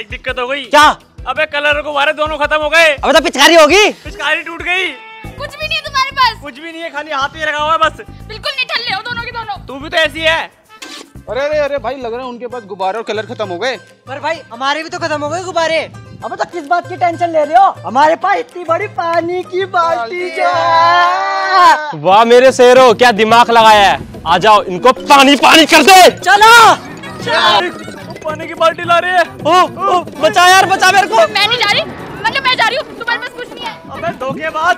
एक दिक्कत हो गई। क्या? अबे कलर और गुब्बारे दोनों खत्म हो गए। अबे तो पिचकारी होगी। पिचकारी टूट गई। कुछ भी नहीं है तुम्हारे पास। कुछ भी नहीं है खाली हाथ ही रखा हुआ है बस। बिल्कुल नहीं ठल्ले हो दोनों के दोनों। तू भी तो ऐसी है। अरे अरे अरे भाई लग रहा है उनके पास गुब्बारे और कलर खत्म हो गए। पर भाई हमारे भी तो खत्म हो गए गुब्बारे। अब तो किस बात की टेंशन ले रहे हो? हमारे पास इतनी बड़ी पानी की बाल्टी है। वाह मेरे शेरों क्या दिमाग लगाया है। आ जाओ इनको पानी पानी कर दे। चलो। पानी की बाल्टी ला रही है ओ, ओ, बचा यार बचा मेरे को मैं नहीं जा रही मतलब मैं जा रही हूँ तुम्हारे पास कुछ नहीं है अबे धोखेबाज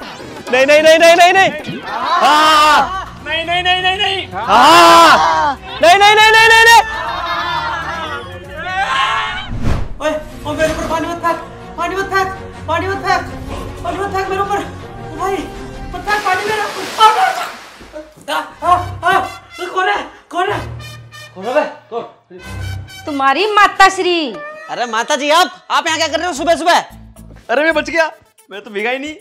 नहीं नहीं नहीं नहीं नहीं नहीं हाँ नहीं नहीं नहीं नहीं नहीं हाँ नहीं नहीं नहीं नहीं नहीं नहीं ओए ओ मेरे ऊपर पानी मत फेंक पानी मत फेंक पानी मत फेंक पानी मत फेंक मेरे ऊपर ओ भाई मत फेंक पानी मेरे कौन है कौन है कौन है बे? कौन तुम्हारी माता श्री। अरे माता जी आप आप यहाँ क्या कर रहे हो सुबह सुबह? अरे मैं बच गया। मैं तो भिगा ही नहीं।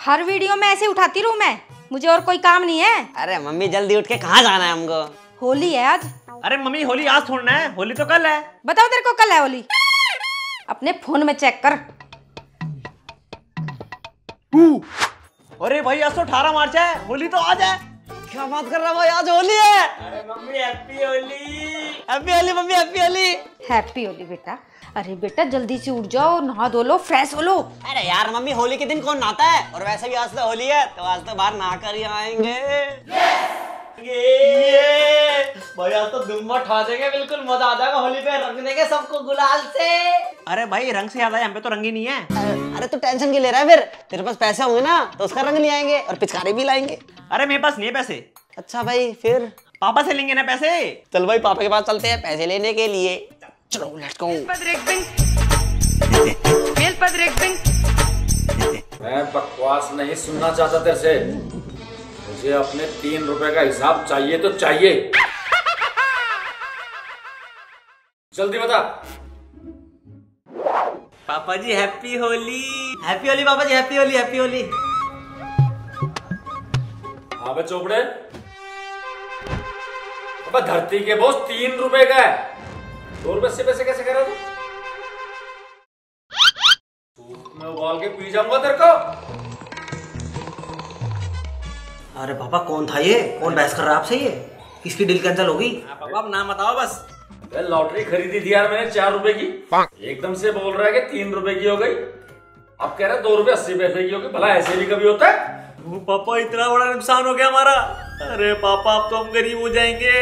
हर वीडियो में ऐसे उठाती रहूँ मैं? मुझे और कोई काम नहीं है? अरे मम्मी जल्दी उठ के कहाँ जाना है हमको? होली है आज। अरे मम्मी होली आज छोड़ना है। होली तो कल है। बताओ तेरे को कल है होली? अपने फ़ोन में चेक कर। अरे भाई आज तो अठारह मार्च है। होली तो आज है। क्या बात कर रहा भाई? आज होली है। अरे mummy happy Holi. Happy Holi mummy happy Holi. Happy Holi बेटा। अरे बेटा जल्दी से उठ जाओ नहा धो लो फ्रेश हो लो। अरे यार मम्मी होली के दिन कौन नहाता है? और वैसे भी आज तो होली है तो आज तो बाहर नहा कर ही आएँगे। भाई आज तो दुम्मा उठा देंगे बिल्कुल मज़ा आ जाएगा। होली पे रंग देंगे सबको गुलाल से। अरे भाई रंग से याद आया हम पे तो रंग ही नहीं है। अरे तू टेंशन क्यों ले रहा है फिर? तेरे पास पैसे होंगे ना तो उसका रंग ले आएँगे और पिचकारी भी लाएँगे। अरे मेरे पास नहीं है पैसे। अच्छा भाई फिर? पापा से लेंगे ना पैसे? चल भाई पापा के पास चलते हैं पैसे लेने के लिए। चलो लेट्स गो मैं बकवास नहीं सुनना चाहता तेरे से। मुझे अपने तीन रुपए का हिसाब चाहिए तो चाहिए। जल्दी बता। Papa ji happy Holi. Happy Holi papa ji happy Holi happy Holi. हाँ बे चोपड़े। अबे धरती के बोझ तीन रुपए का है। दो रुपए से पैसे कैसे करा तू में उबाल के पी जाऊँगा तेरे को। अरे पापा कौन था ये? कौन बहस कर रहा है आपसे ये? किसकी डील कैंसिल होगी? पापा आप नाम बताओ बस। लॉटरी खरीदी थी यार मैंने चार रुपए की। एकदम से बोल रहा है कि तीन रुपए की हो गई। अब कह रहा है दो रुपए अस्सी पैसे की होगी भला ऐसे भी कभी होता है? पापा इतना बड़ा नुकसान हो गया हमारा। अरे पापा अब तो हम गरीब हो जाएँगे।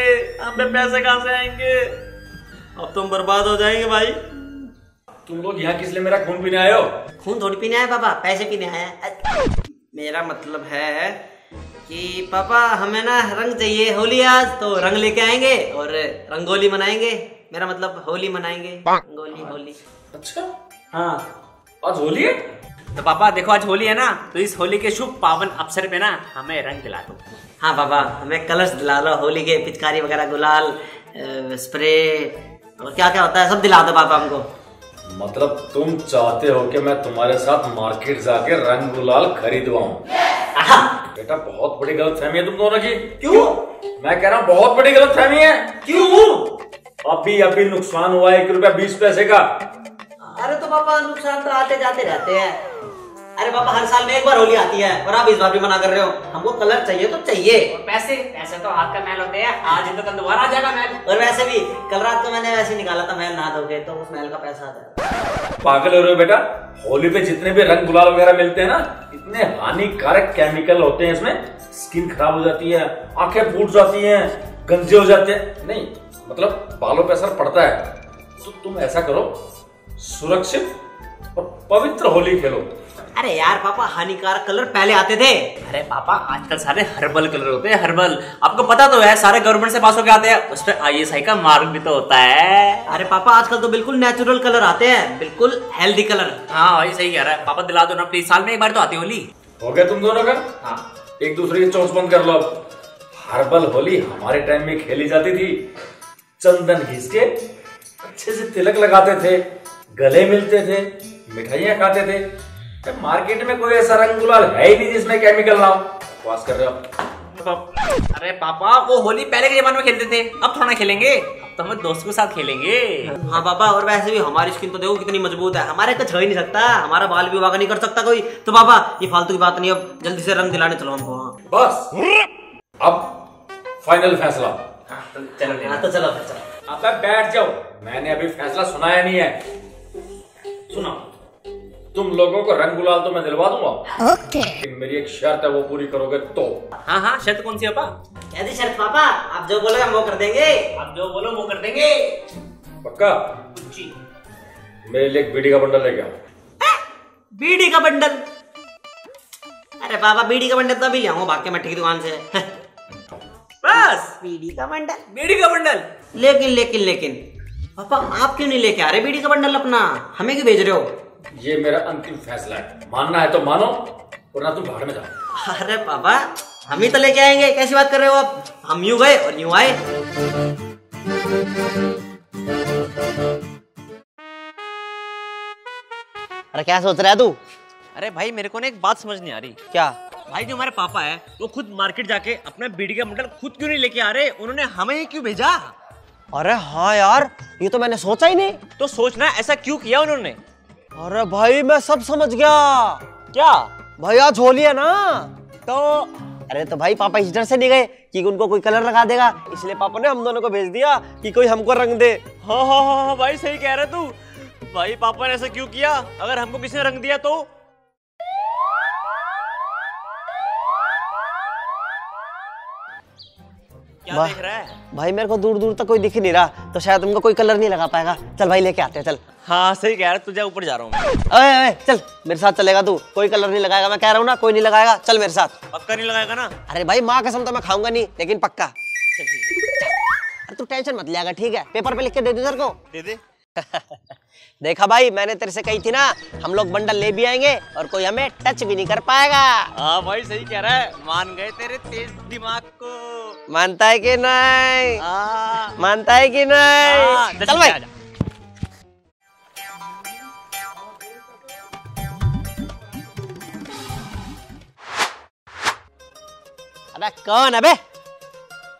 हमें पैसे कहाँ से आएँगे? अब तो हम बर्बाद हो जाएँगे भाई। तुम लोग यहाँ किस लिए मेरा खून पीने आए हो? खून थोड़ी पीने आए पापा? पैसे पीने आया मेरा मतलब है कि पापा हमें ना रंग चाहिए होली आज तो रंग लेके आएँगे और रंगोली मनाएँगे। मेरा मतलब होली मनाएँगे। रंगोली होली। अच्छा? हाँ। आज होली है? तो पापा देखो आज होली है ना तो इस होली के शुभ पावन अवसर पे ना हमें रंग दिला दो। हाँ पापा हमें कलर्स दिला दो होली के पिचकारी वगैरह गुलाल स्प्रे और क्या क्या होता है सब दिला दो पापा हमको। मतलब तुम चाहते हो कि मैं तुम्हारे साथ मार्केट जाके रंग गुलाल खरीदवाऊं? बेटा बहुत बड़ी गलत फहमी है तुम दोनों की। क्यों? मैं कह रहा हूँ बहुत बड़ी गलत फहमी है। क्यों? अभी अभी नुकसान हुआ है एक रुपया बीस पैसे का। अरे तो पापा नुकसान तो आते जाते रहते हैं। अरे पापा हर साल में एक बार होली आती है और आप इस बार भी मना कर रहे हो। हमको कलर चाहिए तो चाहिए। और पैसे? पैसे तो हाथ का मैल होते हैं। आज तो कल दोबारा आ जाएगा मैल। और वैसे भी कल रात को मैंने वैसे ही निकाला था महल ना धोके तो उस महल का पैसा आ जाएगा पागल हो रहे हो बेटा? होली पे जितने भी रंग गुलाल वगैरह मिलते हैं ना, इतने हानिकारक केमिकल होते हैं इसमें। स्किन खराब हो जाती है, आँखें फूट जाती हैं, गंजे हो जाते हैं। नहीं मतलब बालों पे असर पड़ता है। तो तुम ऐसा करो, सुरक्षित और पवित्र होली खेलो। अरे यार पापा हानिकारक कलर पहले आते थे। अरे पापा आजकल सारे हर्बल कलर होते हैं हर्बल। आपको पता तो है सारे गवर्नमेंट से पास होके आते हैं। उस पर आई का मार्क भी तो होता है। अरे पापा आजकल तो बिल्कुल नेचुरल कलर आते हैं बिल्कुल हेल्दी कलर। हाँ भाई सही कह रहा है। पापा दिला दो ना प्लीज़ साल में एक बार तो आती होली। हो गया तुम दोनों का? हाँ। एक दूसरे की चौंस बंद कर लो। हर्बल होली हमारे टाइम में खेली जाती थी। चंदन घिस के अच्छे से तिलक लगाते थे गले मिलते थे मिठाइयाँ खाते थे। अब मार्केट में कोई ऐसा रंग गुलाल है ही नहीं जिसमें केमिकल ना हो बकवास कर रहे हो। अरे पापा वो होली पहले के जमाने में खेलते थे। अब थोड़ा ना खेलेंगे। अब तो हम दोस्त के साथ खेलेंगे। हाँ पापा और वैसे भी हमारी स्किन तो देखो कितनी मज़बूत है। हमारे कुछ हो ही नहीं सकता। हमारा बाल भी वागा नहीं कर सकता कोई। तो पापा ये फालतू की बात नहीं। अब जल्दी से रंग दिलाने चलो हमको। हाँ बस। अब फाइनल फैसला। चलो हाँ तो चलो चलो। अब बैठ जाओ। मैंने अभी फैसला सुनाया नहीं है। सुना तुम लोगों को रंग गुलाल तो मैं दिलवा दूँगा। ओके। मेरी एक शर्त है वो पूरी करोगे तो। हाँ हाँ शर्त कौन सी है पापा? कैसी शर्त पापा? आप जो बोलोगे वो कर देंगे। आप जो बोलो वो कर देंगे। पक्का? मेरे लिए एक बीड़ी का बंडल लेके आओ बीड़ी का बंडल? अरे पापा बीड़ी का बंडल तो अभी ले आऊँगा भाग के मट्टी की दुकान से। बस। बीड़ी का बंडल? बीड़ी का बंडल। लेकिन लेकिन लेकिन। पापा आप क्यों नहीं लेके आ रहे बीड़ी का बंडल अपना? हमें क्यों भेज रहे हो? ये मेरा अंतिम फैसला है। मानना है तो मानो वरना तुम भाड़ में जाओ। अरे पापा हम ही तो लेके आएँगे। कैसी बात कर रहे हो आप? हम यूँ गए और यूँ आए। अरे क्या सोच रहा है तू? अरे भाई मेरे को ना एक बात समझ नहीं आ रही। क्या? भाई जो हमारे पापा है वो खुद मार्केट जाके अपना बीड़ी का मंडल खुद क्यों नहीं लेके आ रहे? उन्होंने हमें ही क्यों भेजा? अरे हाँ यार ये तो मैंने सोचा ही नहीं। तो सोचना ऐसा क्यों किया उन्होंने? अरे भाई मैं सब समझ गया। क्या? भाई आज होली है ना? तो अरे तो भाई पापा इस डर से नहीं गए कि उनको कोई कलर लगा देगा? इसलिए पापा ने हम दोनों को भेज दिया कि कोई हमको रंग दे। हाँ हाँ हाँ हाँ, भाई सही कह रहे तू। भाई पापा ने ऐसा क्यों किया? अगर हमको किसी ने रंग दिया तो? क्या देख रहा है? भाई मेरे को दूर दूर तक कोई दिख ही नहीं रहा तो शायद तुमको कोई कलर नहीं लगा पाएगा। चल भाई लेके आते हैं चल। हाँ सही कह रहा है तुझे ऊपर जा रहा हूँ अरे अरे चल मेरे साथ चलेगा तू। कोई कलर नहीं लगाएगा मैं कह रहा हूँ ना कोई नहीं लगाएगा चल मेरे साथ। पक्का नहीं लगाएगा ना? अरे भाई माँ कसम तो मैं खाऊँगा नहीं लेकिन पक्का। अरे तू टेंशन मत लेगा ठीक है पेपर पे लिख के दे दे सर को। दे दे। देखा भाई मैंने तेरे से कही थी ना हम लोग बंडल ले भी आएँगे और कोई हमें टच भी नहीं कर पाएगा। हाँ भाई सही कह रहा है। मान गए तेरे तेज दिमाग को। मानता है कि नहीं? हाँ। मानता है कि हाँ, नहीं जल्दी चल भाई। आ जा। अरे कौन अबे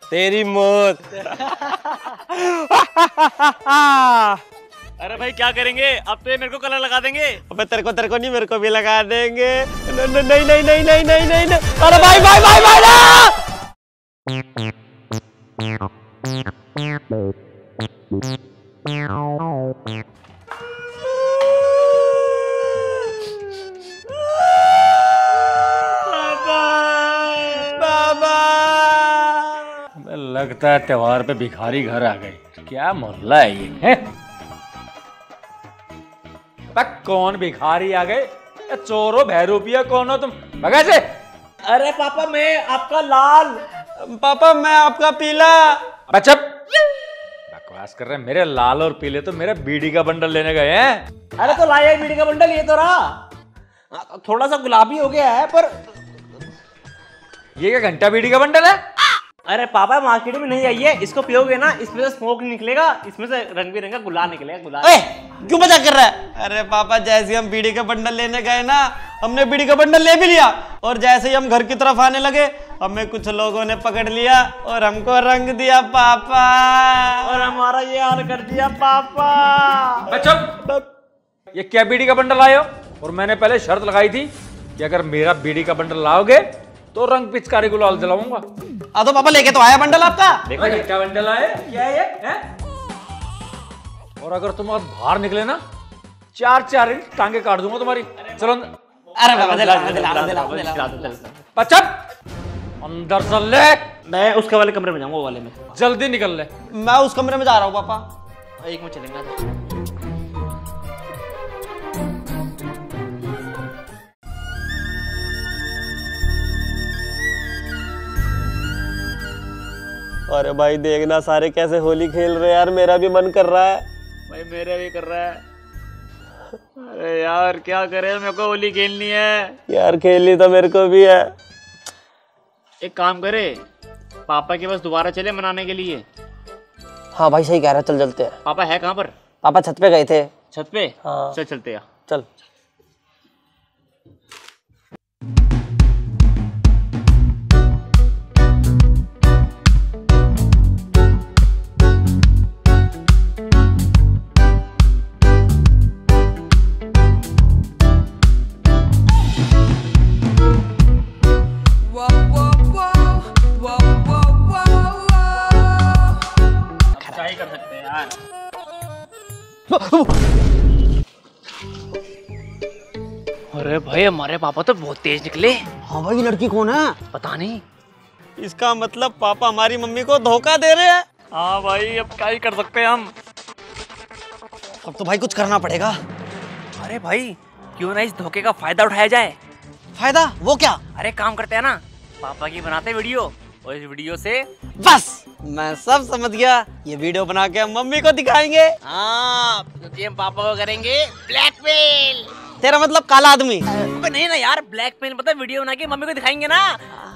तेरी मौत। अरे भाई क्या करेंगे? अब तो ये मेरे को कलर लगा देंगे। अबे तेरे को तेरे को नहीं मेरे को भी लगा देंगे। नहीं नहीं नहीं नहीं नहीं नहीं नहीं। अरे भाई भाई भाई भाई ना! बाबा। लगता है त्योहार पे भिखारी घर आ गए। क्या मोहल्ला है ये है? कौन भिखारी आ गए? चोरो भैरूपिया कौन हो तुम? भगा से। अरे पापा मैं आपका लाल। पापा मैं आपका पीला। बचप बकवास कर रहे मेरे लाल और पीले तो मेरे बीड़ी का बंडल लेने गए हैं। अरे तो लाया बीड़ी का बंडल ये तो रहा। थोड़ा सा गुलाबी हो गया है पर ये क्या घंटा बीड़ी का बंडल है? अरे पापा मार्केट में नहीं आई है। इसको पियोगे ना इसमें से स्मोक निकलेगा इसमें से रंग बिरंगा गुलाल निकलेगा गुलाल। ओए! क्यों मज़ाक कर रहा है? अरे पापा जैसे हम बीड़ी का बंडल लेने गए ना हमने बीड़ी का बंडल ले भी लिया। और जैसे ही हम घर की तरफ़ आने लगे हमें कुछ लोगों ने पकड़ लिया और हमको रंग दिया पापा। और हमारा ये हाल कर दिया पापा। बचप ये क्या बीड़ी का बंडल हो? और मैंने पहले शर्त लगाई थी कि अगर मेरा बीड़ी का बंडल लाओगे तो रंग पिचकारी गुलाल जलाऊँगा आ तो पापा लेके तो आया बंडल आपका? देखो क्या बंडल आए क्या है ये? हैं? और अगर तुम अब बाहर निकले ना चार चार इंच टांगे काट दूँगा तुम्हारी। चलो अंदर। अरे बाबा दिला दिला दिला दिला बचप अंदर से ले। मैं उसके वाले कमरे में जाऊँगा वो वाले में। जल्दी निकल ले। मैं उस कमरे में जा रहा हूँ पापा। एक में चलेंगे अरे भाई देखना सारे कैसे होली खेल रहे हैं यार मेरा भी मन कर रहा है। भाई मेरे भी कर रहा है। अरे यार क्या करे? मेरे को होली खेलनी है। यार खेलनी तो मेरे को भी है। एक काम करे पापा के पास दोबारा चले मनाने के लिए। हाँ भाई सही कह रहा है चल चलते हैं। पापा है कहाँ पर? पापा छत पे गए थे। छत पे? हाँ। चल चलते हैं। चल। अरे हमारे पापा तो बहुत तेज निकले। हाँ भाई लड़की कौन है? पता नहीं। इसका मतलब पापा हमारी मम्मी को धोखा दे रहे हैं। हाँ भाई अब क्या ही कर सकते हैं हम? अब तो भाई कुछ करना पड़ेगा। अरे भाई क्यों ना इस धोखे का फ़ायदा उठाया जाए? फ़ायदा? वो क्या? अरे काम करते हैं ना। पापा की बनाते वीडियो और इस वीडियो से बस! मैं सब समझ गया। ये वीडियो बना के हम मम्मी को दिखाएँगे। हाँ हम पापा को करेंगे ब्लैकमेल तेरा मतलब काला आदमी। अबे नहीं ना यार ब्लैकमेल मतलब वीडियो बना के मम्मी को दिखाएँगे ना।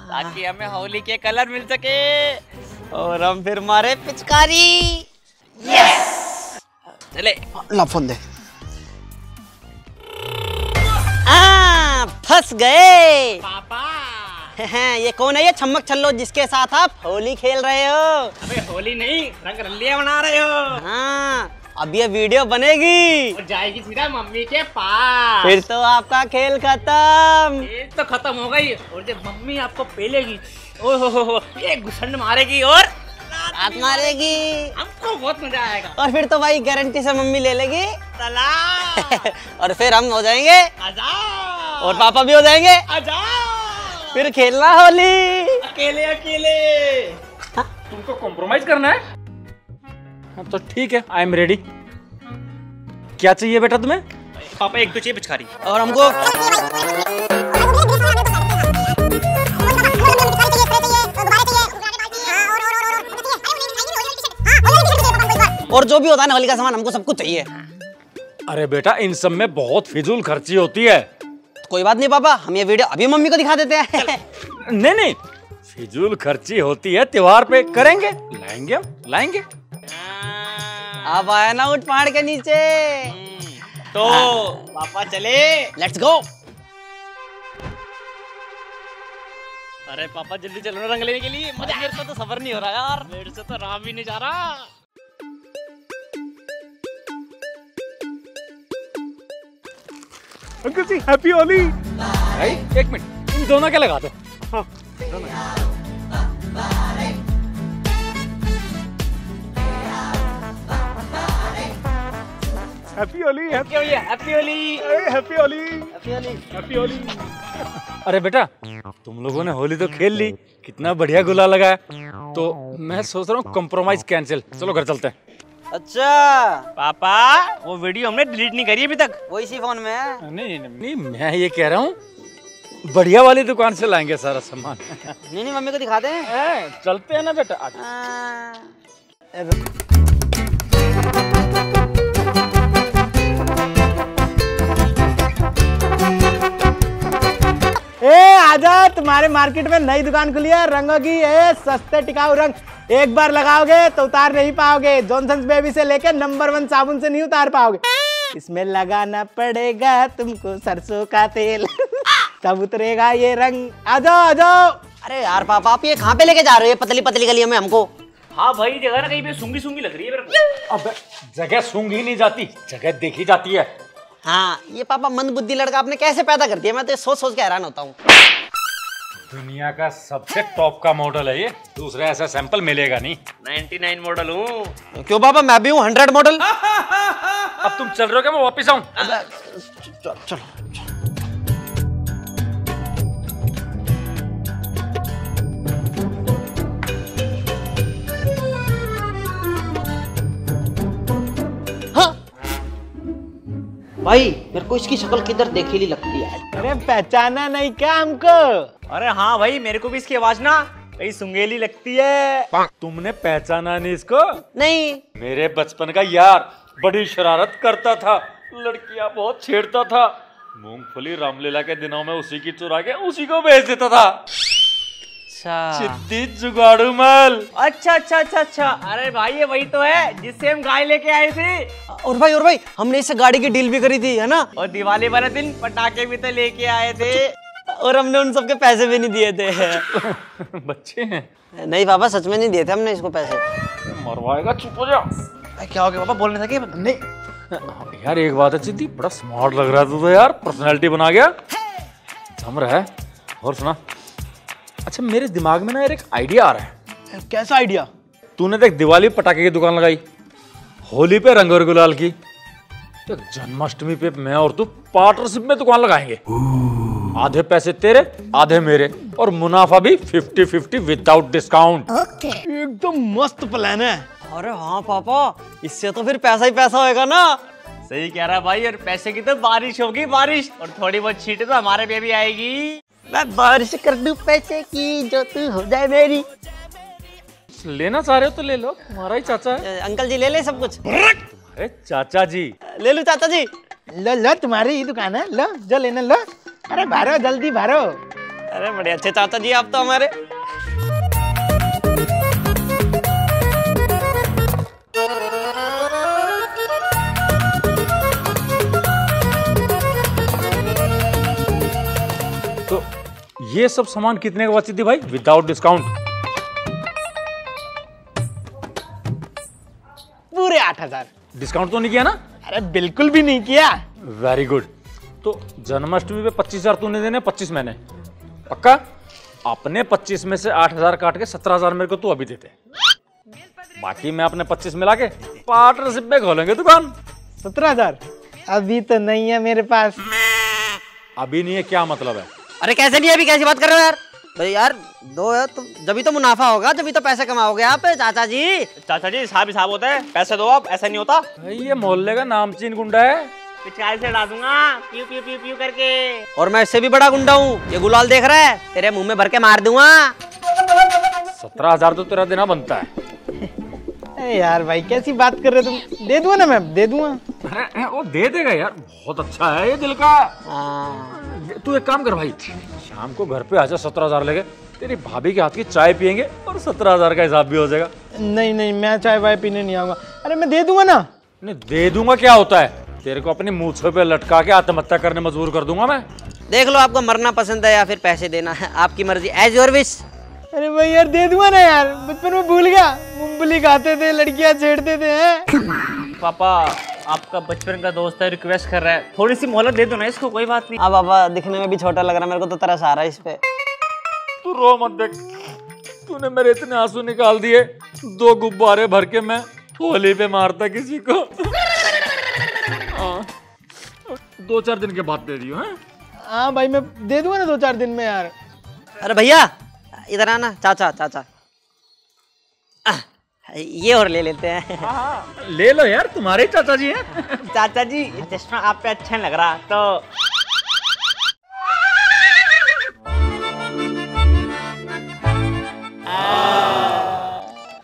ताकि हमें होली के कलर मिल सके। और हम फिर मारे पिचकारी। चले। ला फ़ोन दे। आ, फंस गए। पापा। ये कौन है ये? छम्मक छल्लो जिसके साथ आप होली खेल रहे हो। अबे होली नहीं रंग रलिया बना रहे हो। हाँ। अब ये वीडियो बनेगी। और जाएगी सीधा मम्मी के पास। फिर तो आपका खेल खत्म। ये तो खत्म हो गई। और जब मम्मी आपको पेलेगी ओ हो हो हो ये घुसंड मारेगी और हाथ मारेगी। हमको बहुत मज़ा आएगा। और फिर तो भाई गारंटी से मम्मी ले लेगी। और फिर हम हो जाएँगे। आजा और पापा भी हो जाएँगे। आजा फिर खेलना होली। अकेले अकेले। तुमको कॉम्प्रोमाइज करना है हाँ, तो ठीक है आई एम रेडी क्या चाहिए बेटा तुम्हें पापा एक तो चाहिए पिचकारी और हमको और जो भी होता है ना होली का सामान हमको सब कुछ चाहिए अरे बेटा इन सब में बहुत फिजूल खर्ची होती है कोई बात नहीं पापा हम ये वीडियो अभी मम्मी को दिखा देते हैं नहीं नहीं फिजूल खर्ची होती है त्योहार पे करेंगे लाएँगे हम लाएँगे अब आया ना उठ पहाड़ के नीचे। तो पापा चले। लेट्स गो अरे पापा जल्दी चलो ना रंग लेने के लिए। मज़ा मेरे को तो सफ़र नहीं हो रहा यार। मेरे से तो राम भी नहीं जा रहा। Uncle ji happy Holi. भाई एक मिनट। इन दोनों क्या लगा दो। हाँ। Happy Holi happy Holi happy Holi happy Holi happy Holi अरे बेटा तुम लोगों ने होली तो खेल ली। कितना बढ़िया गुला लगा है। तो मैं सोच रहा हूँ कॉम्प्रोमाइज कैंसिल चलो घर चलते हैं। अच्छा। पापा वो वीडियो हमने डिलीट नहीं करी अभी तक। वो इसी फ़ोन में है? नहीं नहीं नहीं मैं ये कह रहा हूँ बढ़िया वाली दुकान से लाएँगे सारा सामान। नहीं नहीं मम्मी को दिखाते हैं। हैं, चलते हैं ना बेटा ए आजा तुम्हारे मार्केट में नई दुकान खुली है रंगों की ए सस्ते टिकाऊ रंग। एक बार लगाओगे तो उतार नहीं पाओगे। जॉनसन बेबी से लेकर नंबर वन साबुन से नहीं उतार पाओगे। इसमें लगाना पड़ेगा तुमको सरसों का तेल। तब उतरेगा ये रंग। आ जाओ आ जाओ अरे यार पापा आप ये कहाँ पे लेके जा रहे हो? ये पतली पतली गलियों में हमको। हाँ भाई जगह ना कहीं पे सूँगी सूँगी लग रही है मेरे को। अब जगह सूंघी नहीं जाती जगह देखी जाती है। हाँ ये पापा मंद बुद्धि लड़का आपने कैसे पैदा कर दिया? मैं तो सोच सोच के हैरान होता हूँ। दुनिया का सबसे टॉप का मॉडल है ये। दूसरा ऐसा सैंपल मिलेगा नहीं। 99 मॉडल हूँ। क्यों पापा? मैं भी हूँ हंड्रेड मॉडल। अब तुम चल रहे हो क्या? मैं वापिस आऊँ। चलो। भाई मेरे को इसकी शक्ल किधर देखी लगती है? अरे पहचाना नहीं क्या हमको? अरे हाँ भाई मेरे को भी इसकी आवाज़ ना कहीं सुंगेली लगती है। तुमने पहचाना नहीं इसको? नहीं। मेरे बचपन का यार बड़ी शरारत करता था लड़कियाँ बहुत छेड़ता था। मूंगफली रामलीला के दिनों में उसी की चुरा के उसी को भेज देता था। अच्छा। सिद्धि जुगाड़ू मल। अच्छा अच्छा अच्छा अच्छा। अरे भाई ये वही तो है जिससे हम गाय लेके आए थे। और भाई और भाई हमने इससे गाड़ी की डील भी करी थी है ना? और दिवाली वाले दिन पटाखे भी तो लेके आए थे। और हमने उन सबके पैसे भी नहीं दिए थे। बच्चे हैं। नहीं पापा सच में नहीं दिए थे हमने इसको पैसे। मरवाएगा चुप हो जा क्या हो गया पापा? बोलने लगे नहीं। यार एक बात है सिद्धि बड़ा स्मार्ट लग रहा था तो यार। पर्सनालिटी बना गया। जम रहा है। और सुना। अच्छा मेरे दिमाग में ना यार एक आइडिया आ रहा है। कैसा आइडिया तूने देख दिवाली पटाखे की दुकान लगाई होली पे रंग और गुलाल की। तो जन्माष्टमी पे मैं और तू पार्टनरशिप में दुकान लगाएँगे। आधे पैसे तेरे आधे मेरे और मुनाफा भी फिफ्टी फिफ्टी विदाउट डिस्काउंट एकदम मस्त प्लान है। अरे हाँ पापा इससे तो फिर पैसा ही पैसा होएगा ना। सही कह रहा है भाई और पैसे की तो बारिश होगी बारिश और थोड़ी बहुत छीटे तो हमारे पे भी आएगी। मैं बारिश कर दूँ पैसे की जो तू हो जाए मेरी। लेना चाह रहे हो तो ले लो तुम्हारा ही चाचा है। अंकल जी ले ले सब कुछ। अरे चाचा जी। ले लो चाचा जी। लो लो तुम्हारी ही दुकान है लो जो लेना लो। अरे भरो जल्दी भरो। अरे बड़े अच्छे चाचा जी आप तो हमारे। ये सब सामान कितने का बची थी भाई? विदाउट डिस्काउंट पूरे आठ हज़ार। डिस्काउंट तो नहीं किया ना? अरे बिल्कुल भी नहीं किया। वेरी गुड तो जन्माष्टमी पे पच्चीस हज़ार तूने देने पच्चीस मैंने। पक्का? अपने पच्चीस में से आठ हज़ार काट के सत्रह हज़ार मेरे को तू अभी देते। बाकी मैं अपने पच्चीस मिला के पार्टनरशिप में खोलेंगे दुकान। सत्रह हज़ार? अभी तो नहीं है मेरे पास। अभी नहीं है क्या मतलब है? अरे कैसे नहीं अभी कैसी बात कर रहे हो यार? भाई यार दो है तो जभी तो मुनाफा होगा जभी तो पैसे कमाओगे आप चाचा जी। चाचा जी हिसाब हिसाब होता है। पैसे दो आप ऐसा नहीं होता। भाई ये मोहल्ले का नामचीन गुंडा है। पिचकारी से डाल दूँगा पीऊ पीऊ करके। और मैं इससे भी बड़ा गुंडा हूँ। ये गुलाल देख रहा है तेरे मुँह में भर के मार दूँगा। सत्रह हज़ार तो तेरा देना बनता है। यार भाई कैसी बात कर रहे तुम? दे दूँगा ना मैं दे दूँगा। अरे वो दे देगा यार बहुत अच्छा है ये दिल का। ये- तू एक काम कर भाई। शाम को घर पे आजा सत्रह हज़ार लेके। तेरी भाभी के हाथ की चाय पियेंगे और सत्रह हज़ार का हिसाब भी हो जाएगा। नहीं नहीं मैं चाय वाय पीने नहीं आऊँगा। अरे मैं दे दूँगा ना। नहीं दे दूँगा क्या होता है? तेरे को अपनी मूछों पे लटका के आत्महत्या करने मजबूर कर दूँगा मैं। देख लो आपको मरना पसंद है या फिर पैसे देना है। आपकी मर्ज़ी एज योर विश अरे भाई यार दे दूँगा ना यार। बचपन में भूल गया। मूंगफली खाते थे लड़कियाँ छेड़ते थे पापा आपका बचपन का दोस्त है रिक्वेस्ट कर रहा है। थोड़ी सी मोहलत दे दो ना इसको कोई बात नहीं। अब बाबा दिखने में भी छोटा लग रहा है मेरे को तो तरस आ रहा है इस पे। तू रो मत देख। तूने मेरे इतने आँसू निकाल दिए। दो गुब्बारे भर के मैं होली पे मारता किसी को। हाँ। दो चार दिन के बाद दे दियो हैं? हाँ भाई मैं दे दूँगा ना दो चार दिन में यार। अरे भैया इधर आना। चाचा चाचा। ये और ले लेते हैं। ले लो यार तुम्हारे ही चाचा जी हैं। चाचा जी चश्मा आप पे अच्छा लग रहा तो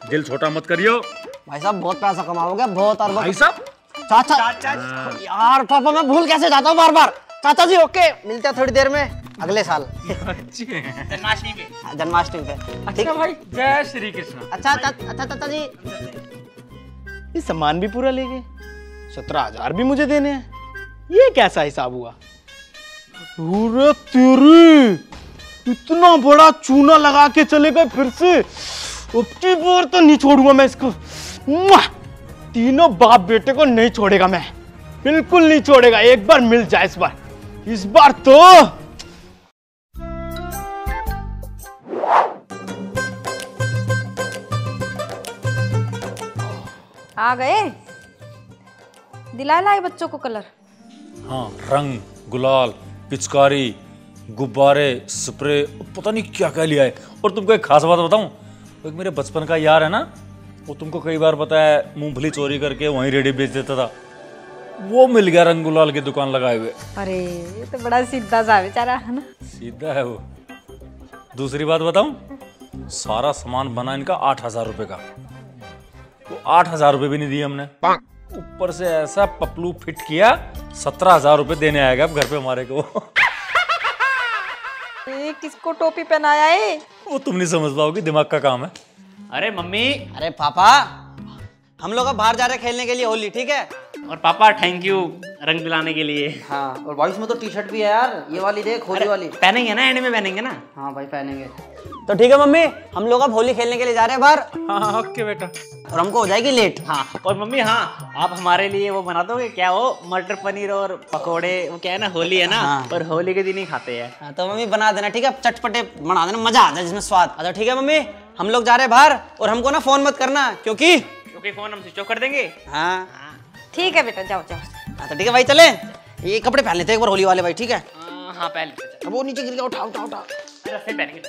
दिल छोटा मत करियो। भाई साहब बहुत पैसा कमाओगे बहुत और भाई साहब। चाचा यार पापा मैं भूल कैसे जाता हूँ बार बार चाचा जी ओके मिलते हैं थोड़ी देर में। अगले साल। जन्माष्टमी पे। हाँ, जन्माष्टमी पे। अच्छा भाई जय श्री कृष्ण। अच्छा अच्छा चाचा जी। ये सामान भी पूरा ले गए। सत्रह हज़ार भी मुझे देने हैं। ये कैसा हिसाब हुआ? अरे तेरी इतना बड़ा चूना लगा के चले गए फिर से। अब बार तो नहीं छोड़ूँगा मैं इसको। तीनों बाप बेटे को नहीं छोड़ेगा मैं। बिल्कुल नहीं छोड़ेगा। एक बार मिल जाए इस बार। इस बार तो आ गए? दिला लाए बच्चों को कलर। हाँ रंग गुलाल पिचकारी गुब्बारे स्प्रे पता नहीं क्या क्या लिया है। और तुमको एक खास बात बताऊँ? एक मेरे बचपन का यार है ना वो तुमको कई बार बताया मूंगफली चोरी करके वहीं रेडी बेच देता था। वो मिल गया रंग गुलाल की दुकान लगाए हुए। अरे ये तो बड़ा सीधा सा बेचारा है ना। सीधा है वो। दूसरी बात बताऊँ? सारा सामान बना इनका आठ हज़ार रुपए का। वो आठ हज़ार रूपए भी नहीं दिए हमने। ऊपर से ऐसा पपलू फिट किया सत्रह हज़ार रूपए देने आएगा अब घर पे हमारे को। ये किसको टोपी पहनाया है? वो तुम नहीं समझ पाओगे दिमाग का काम है। अरे मम्मी। अरे पापा हम लोग अब बाहर जा रहे खेलने के लिए होली ठीक है? और पापा थैंक यू रंग दिलाने के लिए। हाँ और भाई इसमें तो टी शर्ट भी है यार। ये वाली देख होली वाली। पहनेंगे ना एंड में पहनेंगे ना? हाँ भाई पहनेंगे। तो ठीक है मम्मी हम लोग अब होली खेलने के लिए जा रहे हैं बाहर। हाँ हाँ ओके बेटा। और हमको हो जाएगी लेट हाँ और मम्मी हाँ आप हमारे लिए वो बना दोगे? क्या वो मटर पनीर और पकोड़े? वो क्या है ना होली है ना? हाँ। और होली के दिन ही खाते हैं। हाँ, तो मम्मी बना देना ठीक है? चटपटे बना देना मज़ा आ जाए जिसमें स्वाद। अच्छा ठीक है मम्मी हम लोग जा रहे हैं बाहर और हमको ना फ़ोन मत करना क्योंकि क्योंकि फ़ोन हम स्विच ऑफ़ कर देंगे हाँ। ठीक है बेटा जाओ जाओ। हाँ तो ठीक है भाई चले। ये कपड़े पहन लेते हैं एक बार होली वाले भाई ठीक है? हाँ पहले से अब वो नीचे गिर गया उठा उठा उठा। पहनेंगे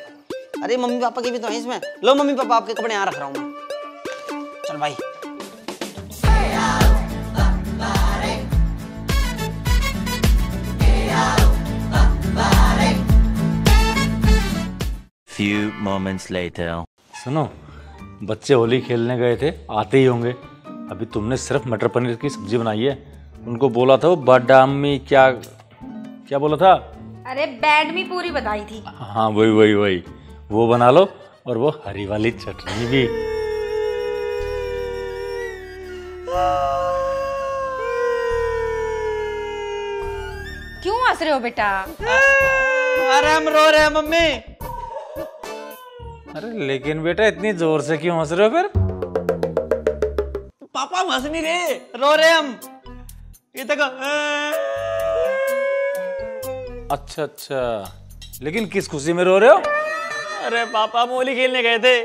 अरे मम्मी पापा के भी तो है इसमें। लो मम्मी पापा आपके कपड़े यहाँ रख रहा हूँ मैं। चल भाई। Few moments later. सुनो बच्चे होली खेलने गए थे आते ही होंगे। अभी तुमने सिर्फ़ मटर पनीर की सब्ज़ी बनाई है। उनको बोला था वो बादामी क्या क्या बोला था? अरे बैडमी पूरी बताई थी। हाँ वही वही वही। वो बना लो और वो हरी वाली चटनी भी। क्यों हंस रहे हो बेटा? अरे हम रो रहे हैं मम्मी। अरे लेकिन बेटा इतनी ज़ोर से क्यों हंस रहे हो फिर? पापा हम हंस नहीं रहे रो रहे हम। ये तक अच्छा अच्छा। लेकिन किस खुशी में रो रहे हो? अरे पापा हम होली खेलने गए थे।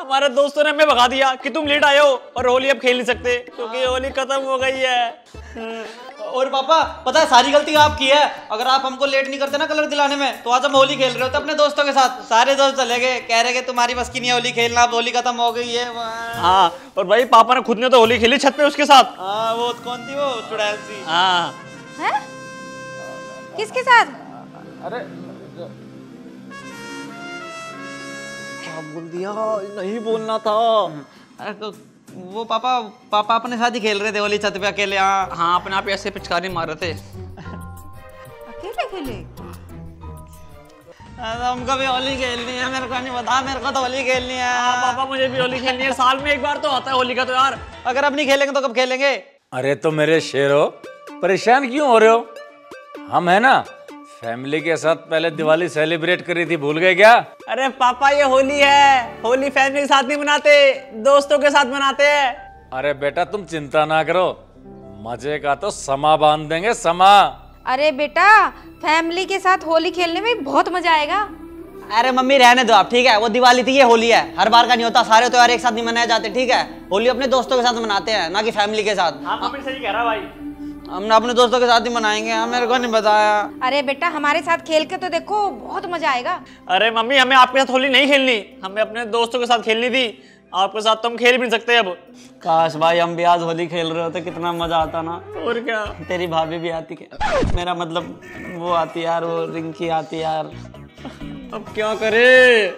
हमारे दोस्तों ने हमें भगा दिया कि तुम लेट आए हो और होली अब खेल नहीं सकते क्योंकि होली खत्म हो गई है। और पापा पता है सारी गलती आपकी है। अगर आप हमको लेट नहीं करते ना कलर दिलाने में तो आज हम होली खेल रहे होते अपने दोस्तों के साथ। सारे दोस्त चले गए कह रहे कि तुम्हारी बस की नहीं होली खेलना अब होली खत्म हो गई है। हाँ और भाई पापा ने खुद ने तो होली खेली छत पे उसके साथ। हाँ वो कौन थी वो चुड़ैल सी। हाँ? किसके साथ? अरे क्या बोल दिया? नहीं बोलना था। अरे तो वो पापा पापा अपने साथ ही खेल रहे थे होली छत पे अकेले हाँ। हाँ अपने आप ऐसे पिचकारी मार रहे थे। अकेले खेले? हमको भी होली खेलनी है मेरे को नहीं पता मेरे को तो होली खेलनी है। पापा मुझे भी होली खेलनी है साल में एक बार तो आता है होली का तो यार अगर अब नहीं खेलेंगे तो कब खेलेंगे? अरे तो मेरे शेरो परेशान क्यों हो रहे हो? हम है ना फैमिली के साथ पहले दिवाली सेलिब्रेट करी थी भूल गए क्या? अरे पापा ये होली है। होली फैमिली के साथ नहीं मनाते दोस्तों के साथ मनाते हैं। अरे बेटा तुम चिंता ना करो। मज़े का तो समा बाँध देंगे समा। अरे बेटा फैमिली के साथ होली खेलने में बहुत मज़ा आएगा। अरे मम्मी रहने दो आप ठीक है? वो दिवाली थी ये होली है। हर बार का नहीं होता सारे त्योहार एक साथ नहीं मनाए जाते ठीक है? होली अपने दोस्तों के साथ मनाते हैं ना कि फैमिली के साथ। हाँ मम्मी सही कह रहा भाई। हम अपने दोस्तों के साथ ही मनाएँगे हाँ मेरे को नहीं बताया अरे बेटा हमारे साथ खेल के तो देखो बहुत मज़ा आएगा। अरे मम्मी हमें आपके साथ होली नहीं खेलनी। हमें अपने दोस्तों के साथ खेलनी थी। आपके साथ तो हम खेल भी नहीं सकते अब। काश भाई हम भी आज होली खेल रहे होते कितना मज़ा आता ना। और क्या? तेरी भाभी भी आती क्या मेरा मतलब वो आती यार वो रिंकी आती यार। अब क्या करे?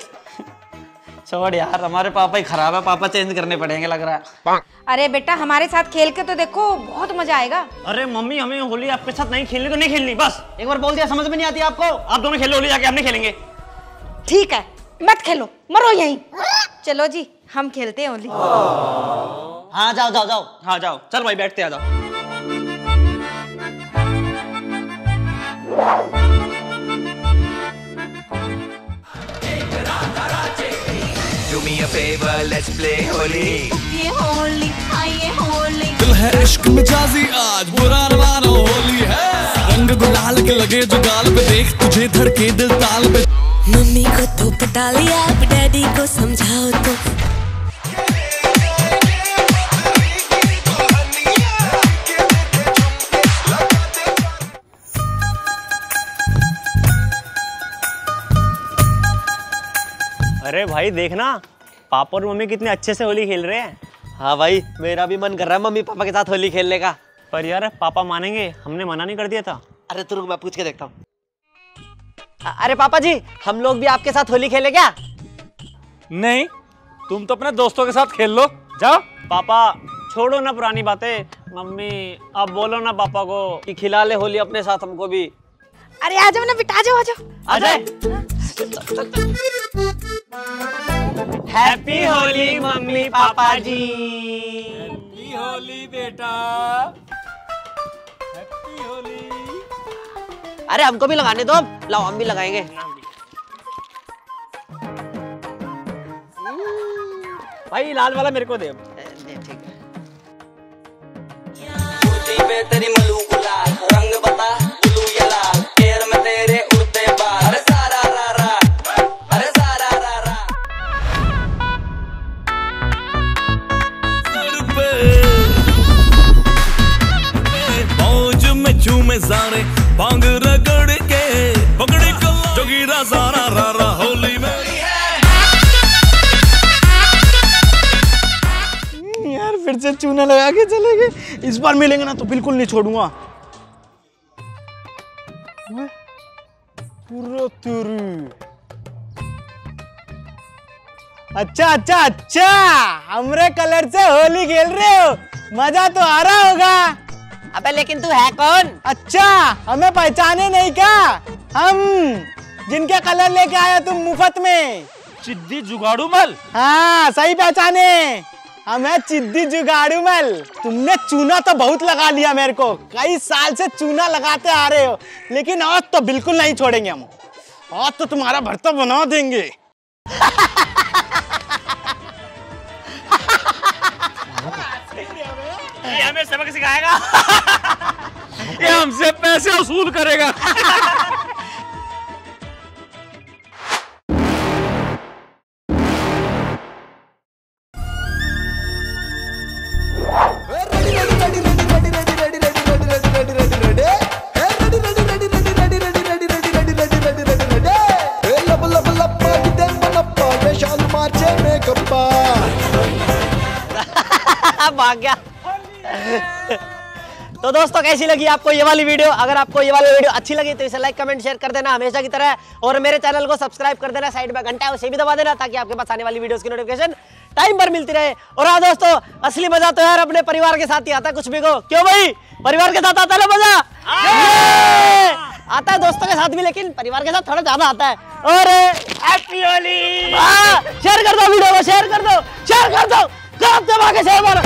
छोड़ यार हमारे पापा ही खराब है पापा चेंज करने पड़ेंगे लग रहा है। अरे बेटा हमारे साथ खेल के तो देखो बहुत मज़ा आएगा। अरे मम्मी हमें होली आपके साथ नहीं खेलनी तो नहीं खेलनी बस। एक बार बोल दिया समझ में नहीं आती आपको? आप दोनों खेलो होली जाके हम नहीं खेलेंगे। ठीक है मत खेलो मरो यहीं। चलो जी हम खेलते हैं होली। हाँ जाओ जाओ जाओ। हाँ जाओ। चल भाई बैठते आ जाओ। Me a favor, let's play Holi ये होली हाँ होली। दिल है इश्क मिजाजी आज बुरा मानो होली है। रंग गुलाल के लगे जो गाल पे देख तुझे धड़के दिल ताल पे। मम्मी को तो पटा लिया अब डैडी को समझाओ तो। अरे भाई देखना। पापा और मम्मी कितने अच्छे से होली खेल रहे हैं। हाँ भाई मेरा भी मन कर रहा है मम्मी पापा के साथ होली खेलने का। पर यार पापा मानेंगे हमने मना नहीं कर दिया था। अरे तुरु मैं पूछ के देखता हूँ। अरे पापा जी हम लोग भी आपके साथ होली खेले क्या? नहीं तुम तो अपने दोस्तों के साथ खेल लो। जाओ। पापा छोड़ो ना पुरानी बातें। मम्मी अब बोलो ना पापा को कि खिला ले होली अपने साथ हमको भी। अरे आ जाओ ना बेटा आ जाओ आ जाओ। आ जाए। हैप्पी होली मम्मी पापा जी हैप्पी होली बेटा। हैप्पी होली अरे हमको भी लगाने दो लाओ हम भी लगाएँगे। भाई लाल वाला मेरे को दे। ठीक है। तेरी मलू गुलाल रंग बता। सारे भाँग रगड़ के पकड़े जोगीरा सारा रा रा होली में। हम्म, यार, फिर से चूना लगा के चलेंगे इस बार मिलेंगे ना तो बिल्कुल नहीं छोड़ूँगा। अच्छा अच्छा अच्छा हमरे कलर से होली खेल रहे हो। मज़ा तो आ रहा होगा। अबे लेकिन तू है कौन? अच्छा हमें पहचाने नहीं क्या? हम जिनके कलर लेके आया तुम मुफ़्त में। चिद्दी जुगाड़ू मल हाँ सही पहचाने। हम है चिद्दी जुगाड़ू मल तुमने चूना तो बहुत लगा लिया मेरे को। कई साल से चूना लगाते आ रहे हो। लेकिन आज तो बिल्कुल नहीं छोड़ेंगे हम। आज तो तुम्हारा भरता बना देंगे। ये हमें सबक सिखाएगा। ये हमसे पैसे वसूल करेगा। भाग गया। तो दोस्तों कैसी लगी आपको ये वाली वीडियो? अगर आपको ये वाली वीडियो अच्छी लगी तो इसे लाइक कमेंट शेयर कर देना हमेशा की तरह। और मेरे चैनल को सब्सक्राइब कर देना साइड में घंटा है उसे भी दबा देना ताकि आपके पास आने वाली वीडियोस की नोटिफिकेशन टाइम पर मिलती रहे। और हाँ दोस्तों असली मज़ा तो यार अपने परिवार के साथ ही आता है कुछ भी को क्यों भाई? परिवार के साथ आता है ना मज़ा? आता है दोस्तों के साथ भी लेकिन परिवार के साथ थोड़ा ज़्यादा आता है। और शेयर कर दो वीडियो को शेयर कर दो शेयर कर दो। कर दो शेयर मारो।